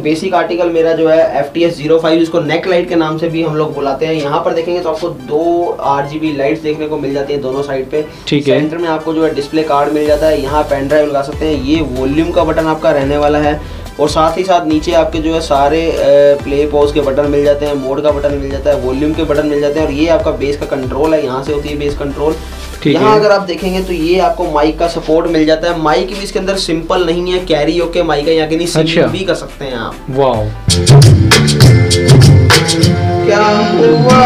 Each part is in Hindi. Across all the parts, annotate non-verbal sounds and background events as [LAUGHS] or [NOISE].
बेसिक आर्टिकल मेरा जो है F T S zero five इसको नेक लाइट के नाम से भी हम लोग बुलाते हैं। यहाँ पर देखेंगे तो आपको दो आर जी बी लाइट देखने को मिल जाती है दोनों साइड पे। ठीक है। सेंटर में आपको जो है डिस्प्ले कार्ड मिल जाता है। यहाँ पेन ड्राइव लगा सकते हैं। ये वॉल्यूम का बटन आपका रहने वाला है। और साथ ही साथ नीचे आपके जो है सारे प्ले पॉज के बटन मिल जाते हैं। मोड का बटन मिल जाता है। वॉल्यूम के बटन मिल जाते हैं। और ये आपका बेस का कंट्रोल है। यहाँ से होती है बेस कंट्रोल यहाँ अगर आप देखेंगे तो ये आपको माइक का सपोर्ट मिल जाता है। माइक भी इसके अंदर सिंपल नहीं है कैरी ओके माइक है यहाँ के नहीं अच्छा। भी कर सकते हैं आप। वाओ क्या हुआ?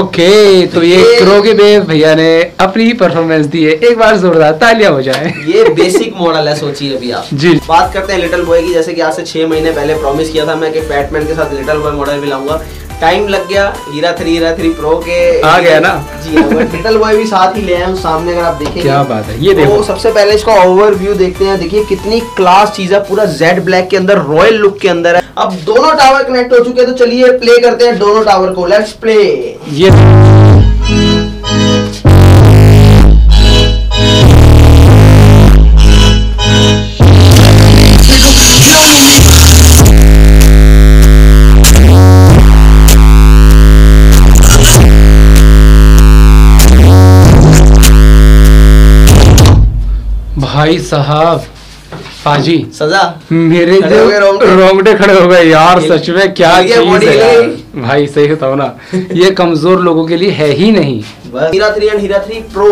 ओके तो ये ये- क्रोगे भैया ने अपनी परफॉर्मेंस दी है। एक बार जोरदार तालियाँ हो जाए ये बेसिक मॉडल है सोचिए अभी आप। जी। बात करते हैं लिटिल बॉय की जैसे कि आज से छह महीने पहले प्रॉमिस किया था मैं कि फैटमैन के साथ लिटिल बॉय मॉडल भी लाऊँगा। टाइम लग गया Hira three Hira three pro के आ गया ना? जी हाँ लिटिल बॉय भी साथ ही ले आए सामने अगर आप देखेंगे। क्या बात है, ये तो देखो। सबसे पहले इसका ओवरव्यू देखते हैं। देखिए कितनी क्लास चीज़ है पूरा जेड ब्लैक के अंदर रॉयल लुक के अंदर है। अब दोनों टावर कनेक्ट हो चुके हैं तो चलिए प्ले करते हैं दोनों टावर को। लेट्स प्ले ये भाई साहब पाजी। सजा। मेरे जो रोंगटे। खड़े हो गए यार सच में क्या चीज़ है भाई सही बताओ ना ये कमज़ोर लोगों के लिए है ही नहीं। Hira three and Hira three pro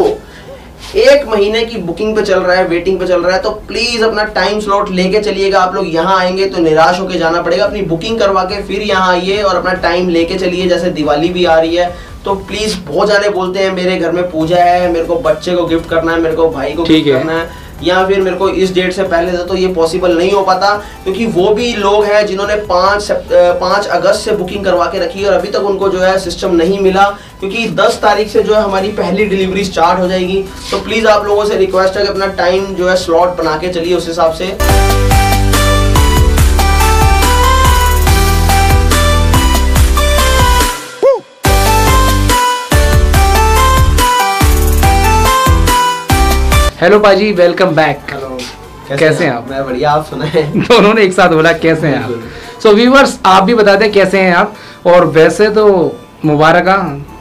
एक महीने की बुकिंग पे चल रहा है वेटिंग पे चल रहा है तो प्लीज़ अपना टाइम स्लॉट लेके चलिएगा। आप लोग यहाँ आएँगे तो निराश होके जाना पड़ेगा। अपनी बुकिंग करवा के फिर यहाँ आइए और अपना टाइम लेके चलिए। जैसे दिवाली भी आ रही है तो प्लीज़ बहुत जाने बोलते हैं मेरे घर में पूजा है मेरे को बच्चे को गिफ्ट करना है मेरे को भाई को गिफ्ट करना है। या फिर मेरे को इस डेट से पहले दे तो ये पॉसिबल नहीं हो पाता, क्योंकि वो भी लोग हैं जिन्होंने पाँच पाँच अगस्त से बुकिंग करवा के रखी है, और अभी तक उनको जो है सिस्टम नहीं मिला, क्योंकि 10 तारीख से जो है हमारी पहली डिलीवरी स्टार्ट हो जाएगी। तो प्लीज़ आप लोगों से रिक्वेस्ट है कि अपना टाइम जो है स्लॉट बना के चलिए उस हिसाब से। हेलो पाजी वेलकम बैक हेलो कैसे हैं आप? मैं बढ़िया आप सुनाए? [LAUGHS] दोनों ने एक साथ बोला कैसे हैं आप? सो व्यूवर्स आप भी बता दें कैसे हैं आप? और वैसे तो मुबारक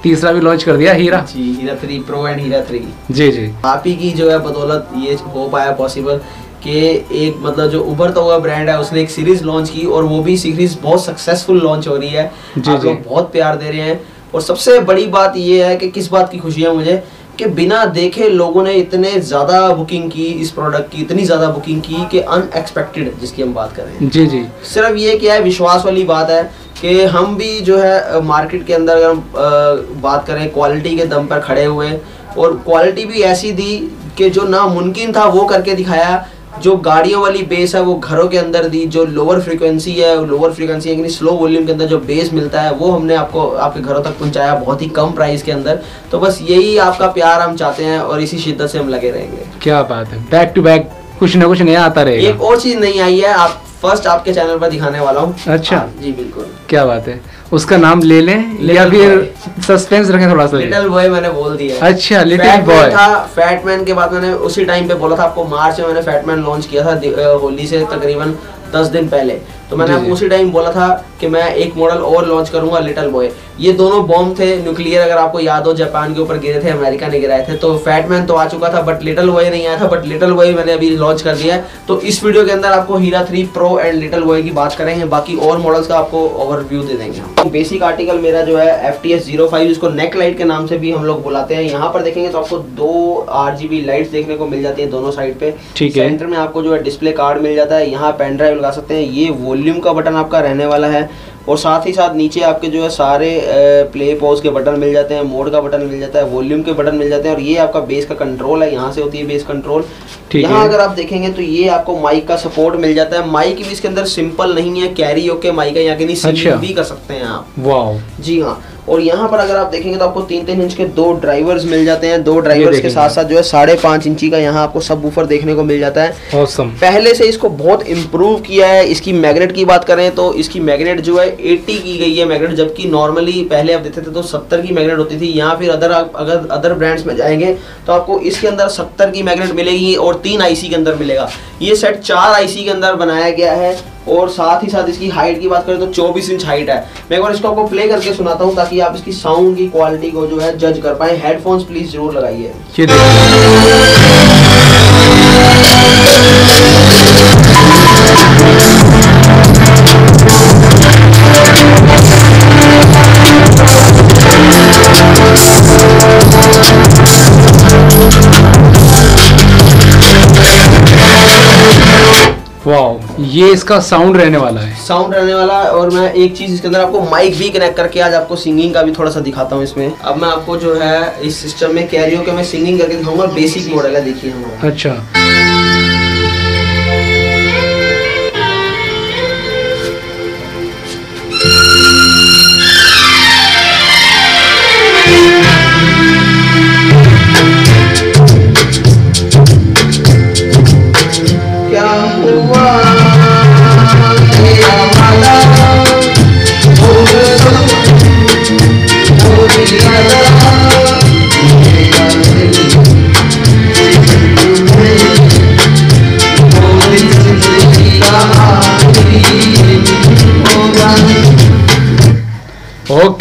तीसरा भी लॉन्च कर दिया Hira G Hira three pro and Hira three G जी। आप ही की जो है बदौलत ये हो पाया पॉसिबल कि एक मतलब जो उभरता हुआ ब्रांड है उसने एक सीरीज़ लॉन्च की और वो भी सीरीज़ बहुत सक्सेसफुल लॉन्च हो रही है। जी, आप जी। लोग बहुत प्यार दे रहे हैं। और सबसे बड़ी बात ये है कि किस बात की खुशी है मुझे? कि बिना देखे लोगों ने इतने ज़्यादा बुकिंग की इस प्रोडक्ट की इतनी ज़्यादा बुकिंग की कि अनएक्सपेक्टेड जिसकी हम बात करें जी जी। सिर्फ़ ये क्या है विश्वास वाली बात है कि हम भी जो है मार्केट के अंदर अगर हम बात करें क्वालिटी के दम पर खड़े हुए और क्वालिटी भी ऐसी दी कि जो नामुमकिन था वो करके दिखाया जो गाड़ियों वाली बेस है वो घरों के अंदर दी जो लोअर फ्रीक्वेंसी है लोअर फ्रीक्वेंसी यानी स्लो वॉल्यूम के अंदर जो बेस मिलता है वो हमने आपको आपके घरों तक पहुँचाया बहुत ही कम प्राइस के अंदर। तो बस यही आपका प्यार हम चाहते हैं और इसी शिद्दत से हम लगे रहेंगे। क्या बात है। बैक टू बैक कुछ ना कुछ नया आता एक और चीज़ नहीं आई है आप फ़र्स्ट आपके चैनल पर दिखाने वाला हूँ। अच्छा। आ, जी बिल्कुल। क्या बात है। उसका नाम ले लें या फिर सस्पेंस रखें थोड़ा सा। लिटिल बॉय मैंने बोल दिया अच्छा लिटिल बॉय था फैटमैन के बाद मैंने उसी टाइम पे बोला था आपको मार्च में मैंने फैटमैन लॉन्च किया था होली से तकरीबन दस दिन पहले। तो मैंने आपको उसी टाइम बोला था कि मैं एक मॉडल और लॉन्च करूँगा लिटल बॉय ये दोनों बॉम्ब थे न्यूक्लियर अगर आपको याद हो जापान के ऊपर गिरे थे अमेरिका ने गिराए थे। तो फैटमैन तो आ चुका था बट लिटल बॉय नहीं आया था बट लिटल बॉय मैंने अभी लॉन्च कर दिया है। तो इस वीडियो के अंदर आपको Hira three pro and little boy की बात करेंगे। बाकी और मॉडल्स का आपको ओवरव्यू दे देंगे बेसिक आर्टिकल मेरा जो है F T S zero five इसको नेक लाइट के नाम से भी हम लोग बुलाते हैं। यहाँ पर देखेंगे तो आपको दो आर जी बी लाइट्स देखने को मिल जाती है दोनों साइड पे। ठीक है। सेंटर में आपको जो है डिस्प्ले कार्ड मिल जाता है। यहाँ पेन ड्राइव लगा सकते हैं। ये वॉल्यूम का बटन आपका रहने वाला है और साथ ही साथ नीचे आपके जो है सारे प्ले पॉज के बटन मिल जाते हैं मोड का बटन मिल जाता है वॉल्यूम के बटन मिल जाते हैं और ये आपका बेस का कंट्रोल है यहाँ से होती है बेस कंट्रोल यहाँ अगर आप देखेंगे तो ये आपको माइक का सपोर्ट मिल जाता है। माइक भी इसके अंदर सिंपल नहीं है कैरी ओके माइक है यहाँ के नहीं अच्छा। भी कर सकते हैं आप। वाह जी हाँ। और यहाँ पर अगर आप देखेंगे तो आपको तीन तीन इंच के दो ड्राइवर्स मिल जाते हैं। दो ड्राइवर्स के साथ साथ जो है साढ़े पाँच इंची का यहाँ आपको सब वूफर देखने को मिल जाता है। औसम पहले से इसको बहुत इम्प्रूव किया है। इसकी मैग्नेट की बात करें तो इसकी मैग्नेट जो है 80 की गई है मैग्नेट जबकि नॉर्मली पहले आप देते थे तो 70 की मैग्नेट होती थी। यहाँ फिर अदर अगर अदर ब्रांड्स में जाएँगे तो आपको इसके अंदर 70 की मैग्नेट मिलेगी और तीन आईसी के अंदर मिलेगा। ये सेट चार आईसी के अंदर बनाया गया है। और साथ ही साथ इसकी हाइट की बात करें तो 24 इंच हाइट है। मैं एक बार इसको आपको प्ले करके सुनाता हूँ ताकि आप इसकी साउंड की क्वालिटी को जो है जज कर पाए। हेडफोन्स प्लीज़ ज़रूर लगाइए। ये वाह ये इसका साउंड रहने वाला है। साउंड रहने वाला है और मैं एक चीज़ इसके अंदर आपको माइक भी कनेक्ट करके आज आपको सिंगिंग का भी थोड़ा सा दिखाता हूँ इसमें। अब मैं आपको जो है इस सिस्टम में कैरियो के मैं सिंगिंग करके दिखाऊँगा बेसिक मॉडल है देखिए अच्छा।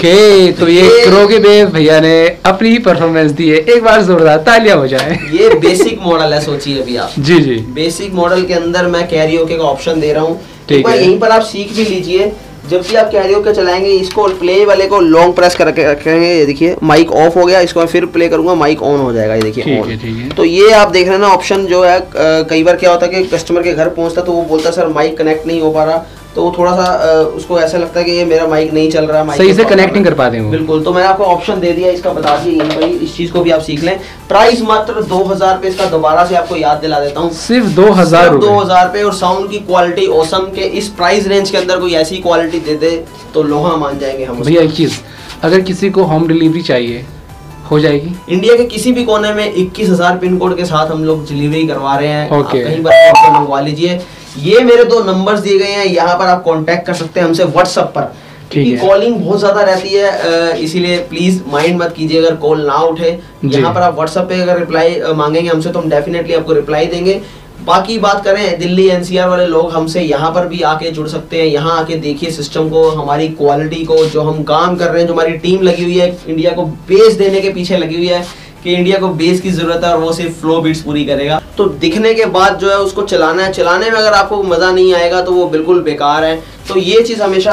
ओके तो ये ये- क्रोगे भैया ने अपनी ही परफॉर्मेंस दी है। एक बार जोरदार तालियाँ हो जाए ये बेसिक मॉडल है सोचिए अभी आप। जी जी। बेसिक मॉडल के अंदर मैं कैरियोके का ऑप्शन दे रहा हूँ। ठीक है। यहीं पर आप सीख भी लीजिए। जब भी आप कैरियोके चलाएँगे इसको प्ले वाले को लॉन्ग प्रेस करके रखेंगे। ये देखिए माइक ऑफ़ हो गया। इसको मैं फिर प्ले करूँगा माइक ऑन हो जाएगा। ये देखिए है तो ये आप देख रहे हैं ना ऑप्शन जो है कई बार क्या होता है कि कस्टमर के घर पहुँचता तो वो बोलता सर माइक कनेक्ट नहीं हो पा रहा। तो वो थोड़ा सा उसको ऐसा लगता है कि ये मेरा माइक नहीं चल रहा mic सही से है। कर पाते हैं बिल्कुल तो मैंने आपको ऑप्शन दे दिया इसका बता दिया ही, इस चीज़ को भी आप सीख लें। प्राइस मात्र दो हज़ार रुपए इसका दोबारा से आपको याद दिला देता हूँ। सिर्फ़ दो हज़ार दो हज़ार रुपए और साउंड की क्वालिटी ओसम के इस प्राइस रेंज के अंदर कोई ऐसी क्वालिटी दे दे तो लोहा मान जाएँगे हम भैया एक चीज़ अगर किसी को होम डिलीवरी चाहिए हो जाएगी? इंडिया के किसी भी कोने में इक्कीस हज़ार पिन कोड के साथ हम लोग डिलीवरी करवा रहे हैं। आप Okay. कहीं पर मंगवा लीजिए। ये मेरे दो नंबर दिए गए हैं यहाँ पर आप कॉन्टेक्ट कर सकते हैं हमसे व्हाट्सएप पर। क्योंकि कॉलिंग बहुत ज़्यादा रहती है इसीलिए प्लीज़ माइंड मत कीजिए अगर कॉल ना उठे। यहाँ पर आप व्हाट्सएप पे अगर रिप्लाई मांगेंगे हमसे तो हम डेफिनेटली आपको रिप्लाई देंगे। बाकी बात करें दिल्ली एनसीआर वाले लोग हमसे यहाँ पर भी आके जुड़ सकते हैं यहाँ आके देखिए सिस्टम को हमारी क्वालिटी को जो हम काम कर रहे हैं जो हमारी टीम लगी हुई है इंडिया को बेस देने के पीछे लगी हुई है। कि इंडिया को बेस की ज़रूरत है और वो सिर्फ़ फ्लो बीट्स पूरी करेगा। तो दिखने के बाद जो है उसको चलाना है। चलाने में अगर आपको मज़ा नहीं आएगा तो वो बिल्कुल बेकार है। तो ये चीज़ हमेशा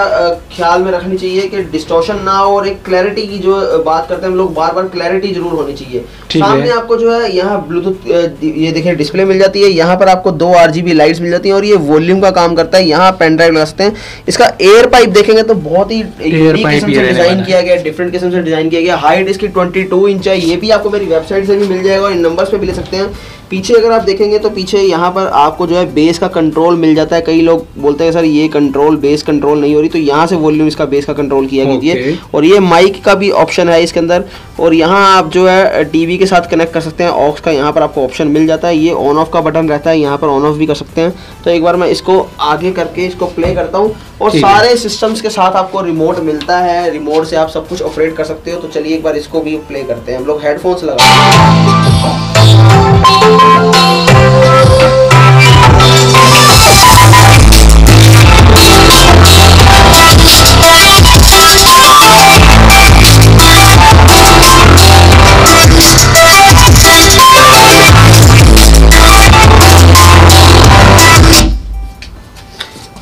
ख्याल में रखनी चाहिए कि डिस्टॉर्शन ना हो और एक क्लैरिटी की जो बात करते हैं हम लोग बार बार क्लैरिटी ज़रूर होनी चाहिए। सामने आपको जो है यहाँ ब्लूटूथ ये देखिए डिस्प्ले मिल जाती है। यहाँ पर आपको दो आर लाइट्स मिल जाती हैं और ये वॉल्यूम का काम करता है। यहाँ पेन ड्राइव लगा सकते हैं। इसका एयर पाइप देखेंगे तो बहुत ही डिज़ाइन किया गया डिफरेंट किस्म से डिज़ाइन किया गया। हाइट इसकी 22 इंच है। ये भी आपको मेरी वेबसाइट से भी मिल जाएगा और इन नंबर्स पे भी ले सकते हैं। पीछे अगर आप देखेंगे तो पीछे यहाँ पर आपको जो है बेस का कंट्रोल मिल जाता है। कई लोग बोलते हैं सर ये कंट्रोल बेस कंट्रोल नहीं हो रही। तो यहाँ से वॉल्यूम इसका बेस का कंट्रोल किया कीजिए. और ये माइक का भी ऑप्शन है इसके अंदर। और यहाँ आप जो है टीवी के साथ कनेक्ट कर सकते हैं। ऑक्स का यहाँ पर आपको ऑप्शन मिल जाता है। ये ऑन ऑफ़ का बटन रहता है। यहाँ पर ऑन ऑफ़ भी कर सकते हैं। तो एक बार मैं इसको आगे करके इसको प्ले करता हूँ। और सारे सिस्टम्स के साथ आपको रिमोट मिलता है। रिमोट से आप सब कुछ ऑपरेट कर सकते हो। तो चलिए एक बार इसको भी प्ले करते हैं। हम लोग हेडफोन्स लगा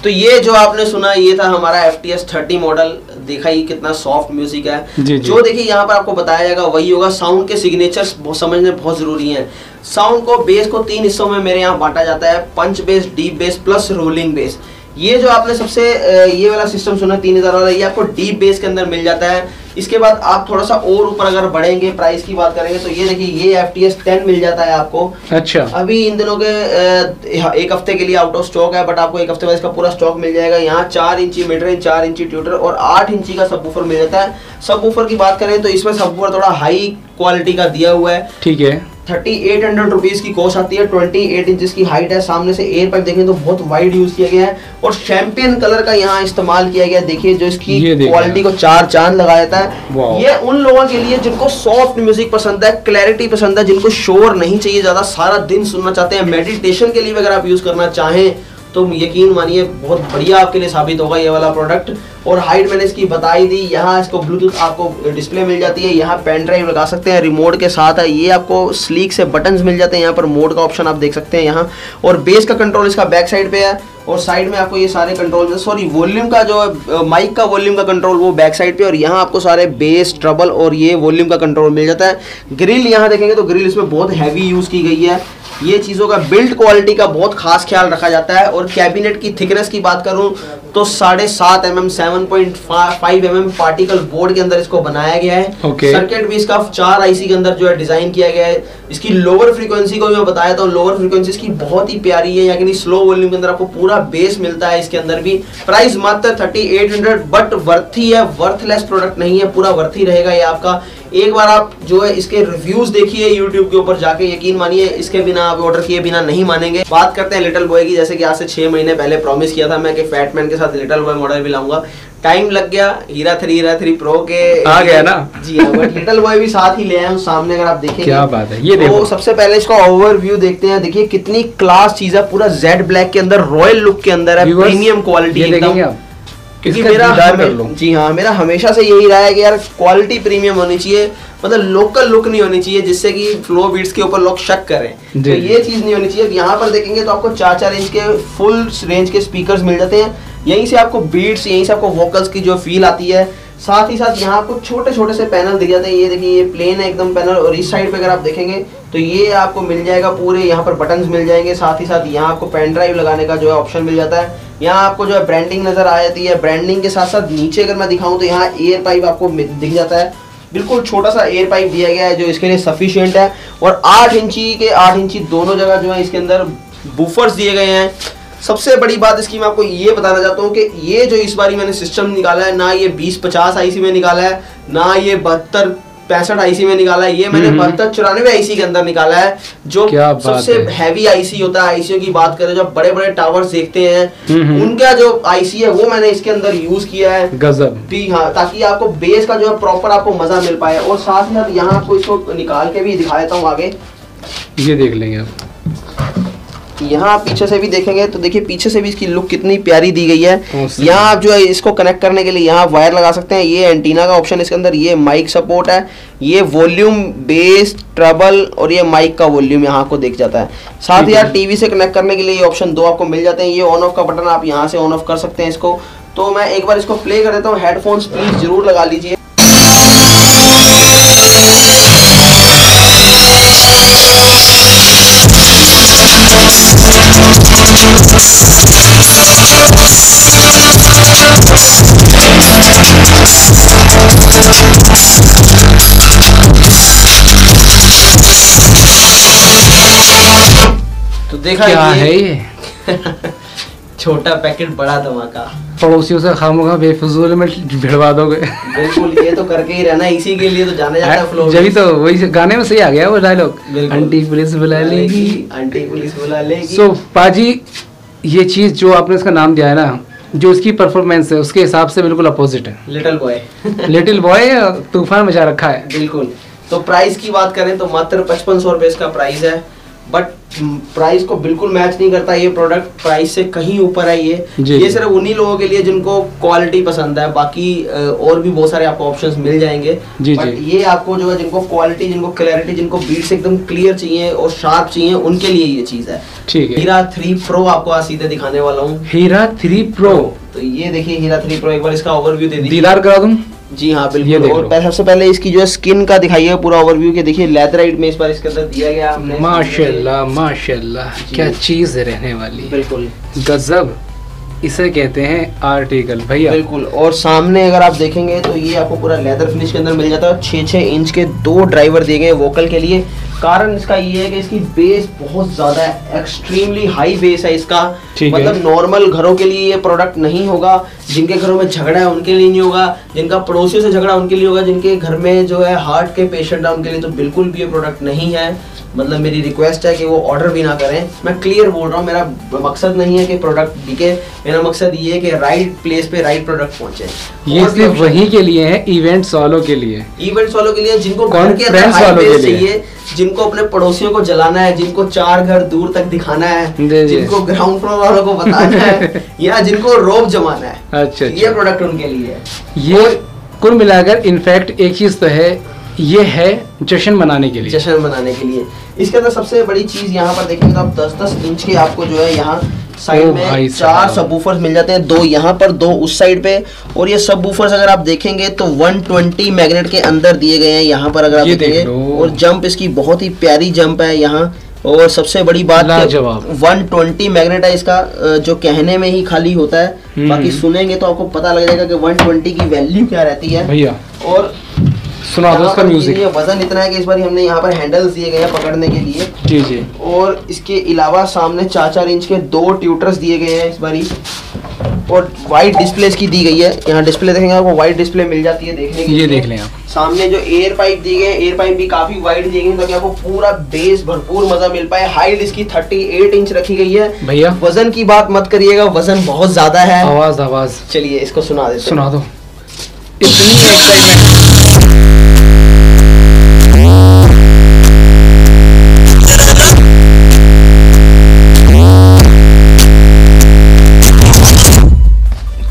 तो ये जो आपने सुना ये था हमारा F T S thirty model देखा ही कितना सॉफ्ट म्यूज़िक है। जी, जी। जो देखिए यहाँ पर आपको बताया जाएगा वही होगा। साउंड के सिग्नेचर्स बहुत समझने बहुत ज़रूरी है। साउंड को बेस को तीन हिस्सों में मेरे यहाँ बांटा जाता है। Punch bass deep bass plus rolling bass ये जो आपने सबसे ये वाला सिस्टम सुना तीन हज़ार वाला ये आपको डीप बेस के अंदर मिल जाता है। इसके बाद आप थोड़ा सा और ऊपर अगर बढ़ेंगे प्राइस की बात करेंगे तो ये देखिए ये एफ़ टी एस टेन मिल जाता है आपको। अच्छा। अभी इन दिनों के एक हफ़्ते के लिए आउट ऑफ़ स्टॉक है बट आपको एक हफ़्ते बाद इसका पूरा स्टॉक मिल जाएगा। यहाँ चार इंची मीटर चार इंची ट्यूटर और आठ इंची का सब मिल जाता है। सब की बात करें तो इसमें सब थोड़ा हाई क्वालिटी का दिया हुआ है। ठीक है। थर्टी एट हंड्रेड रुपीज़ की कॉस्ट आती है ट्वेंटी एट इंच की हाइट है सामने से एयर पाइप देखें तो बहुत वाइड यूज़ किया गया है और शैम्पियन कलर का यहाँ इस्तेमाल किया गया है। देखिए जो इसकी क्वालिटी को चार चाँद लगा देता है। ये उन लोगों के लिए जिनको सॉफ्ट म्यूज़िक पसंद है क्लैरिटी पसंद है जिनको शोर नहीं चाहिए ज़्यादा सारा दिन सुनना चाहते हैं। मेडिटेशन के लिए अगर आप यूज़ करना चाहें तो यकीन मानिए, बहुत बढ़िया आपके लिए साबित होगा ये वाला प्रोडक्ट और हाइट मैंने इसकी बताई दी, यहाँ इसको ब्लूटूथ आपको डिस्प्ले मिल जाती है। यहाँ पेन ड्राइव लगा सकते हैं रिमोट के साथ है। ये आपको स्लीक से बटन्स मिल जाते हैं, यहाँ पर मोड का ऑप्शन आप देख सकते हैं यहाँ। और बेस का कंट्रोल इसका बैक साइड पे है। और साइड में आपको ये सारे कंट्रोल सॉरी वॉल्यूम का जो है माइक का वॉल्यूम का कंट्रोल वो बैक साइड पे और यहाँ आपको सारे बेस ट्रबल और ये वॉल्यूम का कंट्रोल मिल जाता है। ग्रिल यहाँ देखेंगे तो ग्रिल इसमें बहुत हैवी यूज़ की गई है। ये चीज़ों का बिल्ड क्वालिटी का बहुत खास ख्याल रखा जाता है और कैबिनेट की थिकनेस की बात करूँ तो साढ़े सात M M seven point five M M particle board के अंदर इसको बनाया गया है। Okay. सर्किट भी इसका चार आईसी के अंदर जो है डिज़ाइन किया गया है। इसकी लोअर फ्रीक्वेंसी को भी मैं बताया था लोअर फ्रीक्वेंसी इसकी बहुत ही प्यारी है यानी स्लो वॉल्यूम के अंदर आपको पूरा बेस मिलता है इसके अंदर भी। प्राइस मात्र thirty eight hundred but worthy है वर्थलेस प्रोडक्ट नहीं है पूरा वर्थी रहेगा ये आपका। एक बार आप जो है इसके रिव्यूज़ देखिए यूट्यूब के ऊपर जाके यकीन मानिए इसके बिना आप ऑर्डर किए बिना नहीं मानेंगे। बात करते हैं लिटिल बॉय की जैसे कि आज से छह महीने पहले प्रॉमिस किया था मैं कि फैटमैन के साथ लिटिल बॉय मॉडल भी लाऊँगा। टाइम लग गया Hira three Hira three pro के आ गया ना? जी हाँ बट लिटिल बॉय भी साथ ही ले आए सामने अगर आप देखेंगे। क्या बात है, ये तो देखो। सबसे पहले इसका ओवरव्यू देखते हैं। देखिए कितनी क्लास चीज़ है पूरा जेड ब्लैक के अंदर रॉयल लुक के अंदर है प्रीमियम क्वालिटी देखेंगे आप। क्योंकि मेरा हमे- जी हाँ मेरा हमेशा से यही रहा है कि यार क्वालिटी प्रीमियम होनी चाहिए। मतलब लोकल लुक नहीं होनी चाहिए जिससे कि फ्लो बीट्स के ऊपर लोग शक करें। तो ये चीज़ नहीं होनी चाहिए। यहाँ पर देखेंगे तो आपको चार चार इंच के फुल रेंज के स्पीकर्स मिल जाते हैं। यहीं से आपको बीट्स यहीं से आपको वोकल्स की जो फील आती है, साथ ही साथ यहाँ आपको छोटे छोटे से पैनल दिख जाते हैं। ये देखिए, ये प्लेन है, एकदम पैनल और इस साइड पे अगर आप देखेंगे तो ये आपको मिल जाएगा पूरे, यहाँ पर बटन्स मिल जाएँगे। साथ ही साथ यहाँ आपको पेन ड्राइव लगाने का जो है ऑप्शन मिल जाता है। यहाँ आपको जो है ब्रांडिंग नज़र आ जाती है। ब्रांडिंग के साथ साथ नीचे अगर मैं दिखाऊँ तो यहाँ एयर पाइप आपको दिख जाता है। बिल्कुल छोटा सा एयर पाइप दिया गया है, जो इसके लिए सफिशियंट है। और आठ इंची के आठ इंची दोनों जगह जो है इसके अंदर बुफर्स दिए गए हैं। सबसे बड़ी बात इसकी मैं आपको ये बताना चाहता हूँ कि ये जो इस बारी मैंने सिस्टम निकाला है ना ये बीस पचास आईसी में निकाला है ना ये बहत्तर पैंसठ आईसी में निकाला है ये मैंने हम्म। बहत्तर चौरानवे आईसी के अंदर निकाला है जो सबसे है। हैवी आईसी होता है आईसीओ की बात करें जो बड़े बड़े टावर्स देखते हैं हम्म, हम्म। उनका जो आईसी है वो मैंने इसके अंदर यूज़ किया है गजब जी हाँ ताकि आपको बेस का जो है प्रॉपर आपको मज़ा मिल पाए और साथ ही साथ यहाँ आपको इसको निकाल के भी दिखा देता हूँ आगे ये देख लेंगे आप यहाँ पीछे से भी देखेंगे तो देखिए पीछे से भी इसकी लुक कितनी प्यारी दी गई है। यहाँ आप जो है इसको कनेक्ट करने के लिए यहाँ वायर लगा सकते हैं। ये एंटीना का ऑप्शन इसके अंदर ये माइक सपोर्ट है। ये वॉल्यूम बेस ट्रबल और ये माइक का वॉल्यूम यहाँ आपको देख जाता है। साथ ही यार टीवी से कनेक्ट करने के लिए ये ऑप्शन दो आपको मिल जाते हैं। ये ऑन ऑफ़ का बटन आप यहाँ से ऑन ऑफ़ कर सकते हैं इसको। तो मैं एक बार इसको प्ले कर देता हूँ। हेडफोन्स प्लीज़ ज़रूर लगा लीजिए। देखा क्या है ये। [LAUGHS] छोटा पैकेट बड़ा धमाका। पड़ोसियों से खामोखा बेफजूल में भिड़वा दोगे। बिल्कुल ये तो करके ही रहना इसी के लिए तो जाना जाता है फ्लो जभी तो वही गाने में सही आ गया वो डायलॉग आंटी पुलिस बुला लेगी। आंटी पुलिस बुला लेगी। सो पाजी ये चीज़ जो आपने इसका नाम दिया है ना जो इसकी परफॉर्मेंस है उसके हिसाब से बिल्कुल अपोजिट है। लिटिल बॉय लिटिल बॉय तूफ़ान मचा रखा है? बिल्कुल। तो प्राइस की बात करें तो मात्र पचपन सौ रुपए इसका प्राइस है। बट प्राइस को बिल्कुल मैच नहीं करता ये प्रोडक्ट प्राइस से कहीं ऊपर है ये. ये सिर्फ़ उन्हीं लोगों के लिए जिनको क्वालिटी पसंद है. बाकी और भी बहुत सारे आपको ऑप्शंस मिल जाएँगे. जी, बट जी। ये आपको जो है जिनको क्वालिटी जिनको क्लैरिटी जिनको बीट्स एकदम क्लियर चाहिए और शार्प चाहिए उनके लिए ये चीज़ है. ठीक है। हीरा थ्री प्रो आपको आज सीधे दिखाने वाला हूँ. हीरा थ्री प्रो तो ये देखिए हीरा थ्री प्रो एक बार इसका ओवरव्यू दे दीजिए। दीदार करा दूँ? जी हाँ बिल्कुल। और सबसे पहले इसकी जो है स्किन का दिखाइए पूरा ओवरव्यू के देखिए लेदराइट में इस बार इसके अंदर दिया गया हमने। माशाल्लाह माशाल्लाह क्या चीज़ रहने वाली बिल्कुल। गजब इसे कहते हैं आर्टिकल भैया। बिल्कुल और सामने अगर आप देखेंगे तो ये आपको पूरा लेदर फिनिश के अंदर मिल जाता है छह छः इंच के दो ड्राइवर दिए गए वोकल के लिए। कारण इसका ये है कि इसकी बेस बहुत ज़्यादा है एक्सट्रीमली हाई बेस है इसका। मतलब नॉर्मल घरों के लिए ये प्रोडक्ट नहीं होगा जिनके घरों में झगड़ा है उनके लिए नहीं होगा जिनका पड़ोसियों से झगड़ा उनके लिए होगा जिनके घर में जो है हार्ट के पेशेंट है उनके लिए तो बिल्कुल भी ये प्रोडक्ट नहीं है। मतलब मेरी रिक्वेस्ट है कि वो ऑर्डर भी ना करें। मैं क्लियर बोल रहा हूँ मेरा मकसद नहीं है कि प्रोडक्ट बिके मेरा मकसद ये है कि राइट प्लेस पे राइट प्रोडक्ट पहुँचे। ये सिर्फ़ वही के लिए है इवेंट्स वालों के लिए। इवेंट्स वालों के लिए जिनको घर के चाहिए जिनको अपने पड़ोसियों को जलाना है जिनको चार घर दूर तक दिखाना है। जिनको ग्राउंड फ्लोर वालों को बताना है [LAUGHS] या जिनको रोब जमाना है। अच्छा ये अच्छा। प्रोडक्ट उनके लिए है। ये कुल मिलाकर इनफैक्ट एक चीज़ तो है ये है जश्न मनाने के लिए। जश्न मनाने के लिए। इसके अंदर सबसे बड़ी चीज़ यहाँ पर देखेंगे तो आप दस दस इंच के आपको जो है यहाँ साइड में चार सब मिल जाते हैं दो यहाँ पर दो उस साइड पे। और ये सब अगर आप देखेंगे तो 120 मैग्नेट के अंदर दिए गए हैं यहाँ पर अगर आप देखेंगे। और जंप इसकी बहुत ही प्यारी जंप है यहाँ। और सबसे बड़ी बात वन ट्वेंटी मैग्नेट है इसका जो कहने में ही खाली होता है। हम्म। बाकी सुनेंगे तो आपको पता लग जाएगा कि 120 की वैल्यू क्या रहती है। भैया। और सुना दो उसका म्यूज़िक ये वज़न इतना है कि इस बार हमने यहाँ पर हैंडल्स दिए गए हैं पकड़ने के लिए। जी जी। और इसके अलावा सामने चार चार इंच के दो ट्यूटर्स दिए गए हैं इस बारी। और वाइट डिस्प्ले इसकी दी गई है। यहाँ डिस्प्ले देखेंगे आपको वाइट डिस्प्ले मिल जाती है देखने के ये देख लें आप। सामने जो एयर पाइप दी गए एयर पाइप भी काफ़ी वाइड दिए गए हैं ताकि आपको पूरा बेस भरपूर मज़ा मिल पाए। हाइट इसकी 38 इंच रखी गई है। भैया। वज़न की बात मत करिएगा वज़न बहुत ज़्यादा है। आवाज़ आवाज़। चलिए इसको सुना दे सुना दो। इतनी एक्साइटमेंट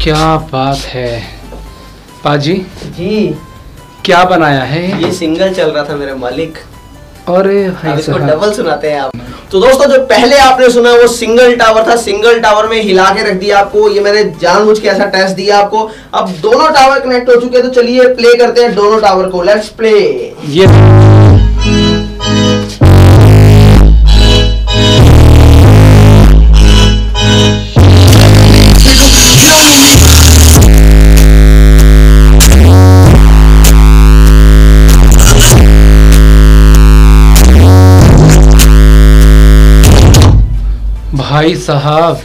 क्या बात है। पाजी जी। क्या बनाया है? ये सिंगल चल रहा था मेरे मालिक। भाई इसको डबल सुनाते हैं आप। तो दोस्तों जो पहले आपने सुना वो सिंगल टावर था सिंगल टावर में हिला के रख दिया आपको। ये मैंने जानबूझ के ऐसा टेस्ट दिया आपको। अब दोनों टावर कनेक्ट हो चुके हैं तो चलिए प्ले करते हैं दोनों टावर को। लेट्स प्ले ये भाई साहब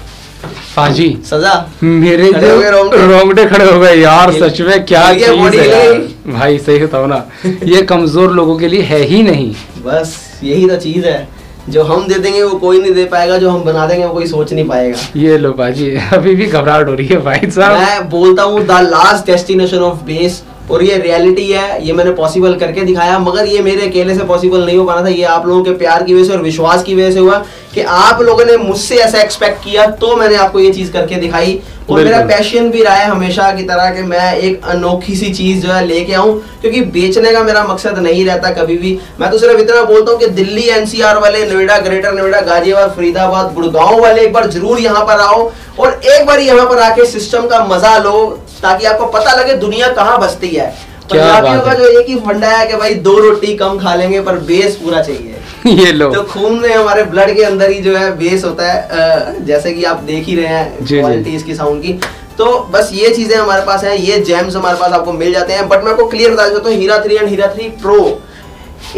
पाजी। सजा। मेरे जो रोंगटे। रोंगटे खड़े हो गए यार सच में क्या चीज़ है भाई सही बताओ ना [LAUGHS] ये कमज़ोर लोगों के लिए है ही नहीं। बस यही तो चीज़ है। जो हम दे देंगे वो कोई नहीं दे पाएगा जो हम बना देंगे वो कोई सोच नहीं पाएगा। ये लो बाजी [LAUGHS] अभी भी घबराहट हो रही है भाई साहब। मैं बोलता हूँ the last destination of bass और ये रियलिटी है ये मैंने पॉसिबल करके दिखाया मगर ये मेरे अकेले से पॉसिबल नहीं हो पाना था ये आप लोगों के प्यार की वजह से और विश्वास की वजह से हुआ कि आप लोगों ने मुझसे ऐसा एक्सपेक्ट किया तो मैंने आपको ये चीज़ करके दिखाई। और मेरा पैशन भी रहा है हमेशा की तरह कि मैं एक अनोखी सी चीज़ जो है लेके आऊँ क्योंकि बेचने का मेरा मकसद नहीं रहता कभी भी। मैं तो सिर्फ़ इतना बोलता हूँ कि दिल्ली एनसीआर वाले नोएडा ग्रेटर नोएडा गाजियाबाद फरीदाबाद गुड़गांव वाले एक बार ज़रूर यहाँ पर आओ और एक बार यहाँ पर आके सिस्टम का मज़ा लो ताकि आपको पता लगे दुनिया कहाँ बसती है। पंजाबियों का जो एक ही फंडा है कि भाई दो रोटी कम खा लेंगे पर बेस पूरा चाहिए। [LAUGHS] ये लो। तो खून में हमारे ब्लड के अंदर ही जो है बेस होता है जैसे कि आप देख ही रहे हैं। क्वालिटी इसकी साउंड की। तो बस ये चीज़ें हमारे पास हैं ये जेम्स हमारे पास आपको मिल जाते हैं। बट मैं आपको क्लियर बता देता हूँ Hira three and Hira three pro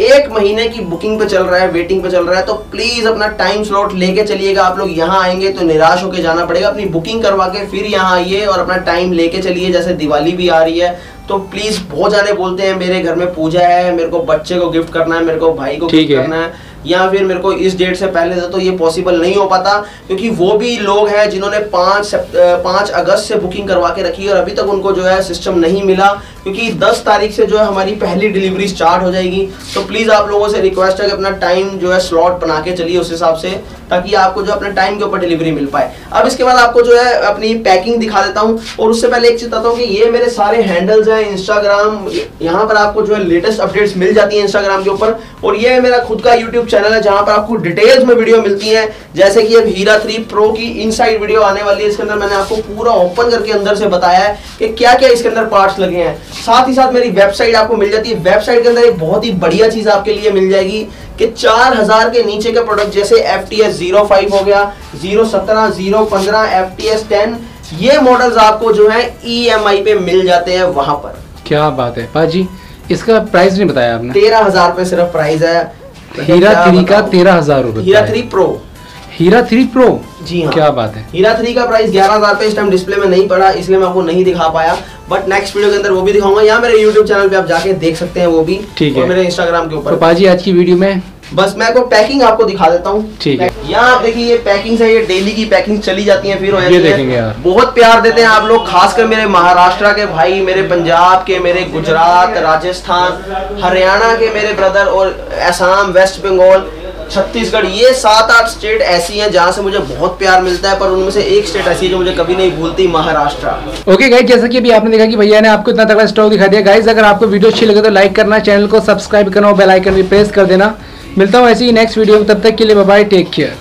एक महीने की बुकिंग पे चल रहा है वेटिंग पे चल रहा है तो प्लीज़ अपना टाइम स्लॉट लेके चलिएगा। आप लोग यहाँ आएँगे तो निराश होकर जाना पड़ेगा। अपनी बुकिंग करवा के फिर यहाँ आइए और अपना टाइम लेके चलिए। जैसे दिवाली भी आ रही है तो प्लीज़ बहुत ज़्यादा बोलते हैं मेरे घर में पूजा है मेरे को बच्चे को गिफ्ट करना है मेरे को भाई को गिफ्ट करना है। या फिर मेरे को इस डेट से पहले से तो ये पॉसिबल नहीं हो पाता, क्योंकि वो भी लोग हैं जिन्होंने पाँच पाँच अगस्त से बुकिंग करवा के रखी और अभी तक उनको जो है सिस्टम नहीं मिला, क्योंकि 10 तारीख से जो है हमारी पहली डिलीवरी स्टार्ट हो जाएगी। तो प्लीज़ आप लोगों से रिक्वेस्ट है कि अपना टाइम जो है स्लॉट बना के चलिए उस हिसाब से। ताकि आपको जो अपने टाइम के ऊपर डिलीवरी मिल पाए। अब इसके बाद आपको जो है अपनी पैकिंग दिखा देता हूँ, और उससे पहले एक चीज़ बताता हूँ कि ये मेरे सारे हैंडल्स हैं इंस्टाग्राम यहाँ पर आपको जो है लेटेस्ट अपडेट्स मिल जाती है इंस्टाग्राम के ऊपर, और ये मेरा खुद का यूट्यूब चैनल है, जहाँ पर आपको डिटेल्स में वीडियो मिलती है, जैसे कि अब हीरा थ्री प्रो की इनसाइड वीडियो आने वाली है, इसके अंदर मैंने आपको पूरा ओपन करके अंदर से बताया है कि क्या क्या इसके अंदर पार्ट्स लगे हैं। साथ ही साथ मेरी वेबसाइट आपको मिल जाती है। वेबसाइट के अंदर एक बहुत ही बढ़िया चीज़ आपके लिए मिल जाएगी कि चार हज़ार के नीचे के प्रोडक्ट जैसे F T S zero five हो गया ज़ीरो सत्रह ज़ीरो पंद्रह एफ़ टी एस टेन ये मॉडल्स आपको जो है ई पे मिल जाते हैं वहाँ पर। क्या बात है पाजी इसका प्राइस नहीं बताया आपने। तेरह हज़ार रुपए सिर्फ़ प्राइस है। हीरा थ्री का तेरह हज़ार रुपए Hira three pro Hira three pro जी हाँ। क्या बात है। हीरा थ्री का प्राइस ग्यारह हज़ार पे इस टाइम डिस्प्ले में नहीं पड़ा इसलिए मैं आपको नहीं दिखा पाया। बट नेक्स्ट वीडियो के अंदर वो भी दिखाऊँगा या मेरे यूट्यूब चैनल पे आप जाके देख सकते हैं वो भी ठीक है। मेरे इंस्टाग्राम के तो ऊपर। पाजी आज की वीडियो में बस मैं आपको पैकिंग आपको दिखा देता हूँ। ठीक है। यहाँ आप देखिए ये पैकिंग से ये डेली की पैकिंग चली जाती है फिर हो जाती ये है। देखेंगे यार। बहुत प्यार देते हैं आप लोग खासकर मेरे महाराष्ट्र के भाई मेरे पंजाब के मेरे गुजरात राजस्थान हरियाणा के मेरे ब्रदर और असम वेस्ट बंगाल छत्तीसगढ़ ये सात आठ स्टेट ऐसी हैं जहाँ से मुझे बहुत प्यार मिलता है पर उनमें से एक स्टेट ऐसी है जो मुझे कभी नहीं भूलती महाराष्ट्र ओके गाइज़ जैसा कि अभी आपने देखा कि भैया ने आपको इतना तगड़ा स्टॉक दिखा दिया गाइज़ अगर आपको वीडियो अच्छी लगे तो लाइक करना चैनल को सब्सक्राइब करना और बेल आइकन भी प्रेस कर देना मिलता हूँ ऐसे ही नेक्स्ट वीडियो में तब तक के लिए बाय टेक केयर